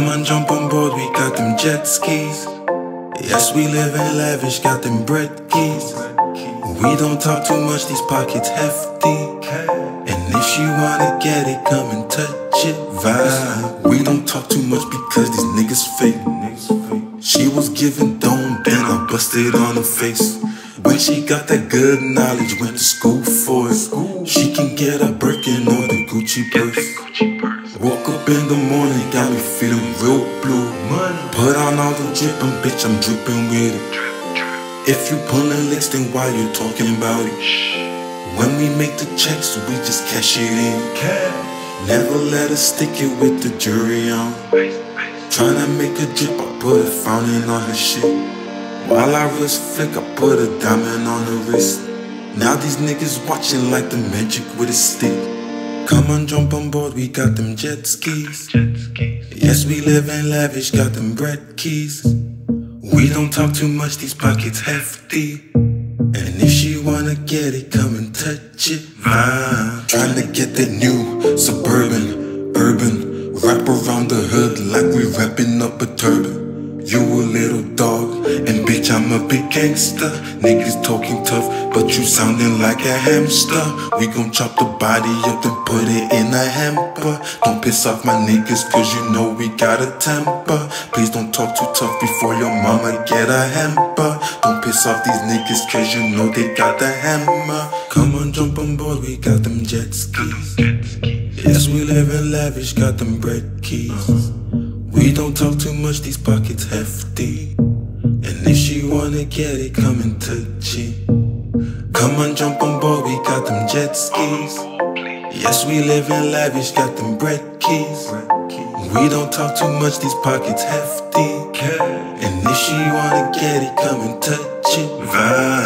on, jump on board, we got them jet skis. Yes, we live in lavish, got them bread keys. We don't talk too much, these pockets hefty. And if she wanna get it, come and touch it, vibe. We don't talk too much because these niggas fake. She was giving dome, then I busted on her face. When she got that good knowledge, went to school for it. She can get a Birkin or the Gucci purse. Got me feeling real blue. Put on all the dripping, bitch, I'm dripping with it. If you pulling licks, then why you talking about it? When we make the checks, we just cash it in. Never let us stick it with the jury on. Tryna make a drip, I put a fountain on her shit. While I wrist flick, I put a diamond on her wrist. Now these niggas watching like the magic with a stick. Come on, jump on board, we got them jet skis. Yes, we live in lavish, got them bread keys. We don't talk too much, these pockets hefty. And if she wanna get it, come and touch it. Vibe. Trying to get that new suburban, urban. Little dog, and bitch, I'm a big gangster. Niggas talking tough, but you sounding like a hamster. We gon' chop the body up and put it in a hamper. Don't piss off my niggas, cause you know we got a temper. Please don't talk too tough before your mama get a hamper. Don't piss off these niggas, cause you know they got the hammer. Come on, jump on board, we got them jet skis. Yes, we live in lavish, got them bread keys. We don't talk too much, these pockets hefty. And if she wanna get it, come and touch it. Come on, jump on board, we got them jet skis. Yes, we live in lavish, got them bread keys. We don't talk too much, these pockets hefty. And if she wanna get it, come and touch it. Vibe.